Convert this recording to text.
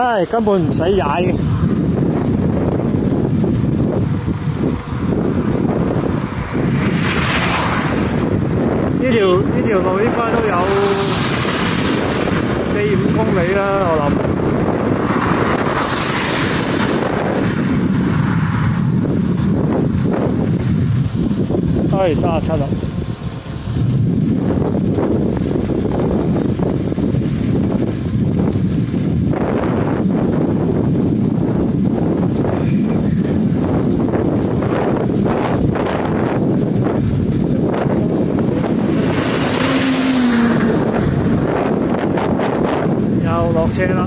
唉，根本唔使踩嘅。呢條呢條路應該都有四五公里啦，我諗。唉，三十七啦。顔が教えるな。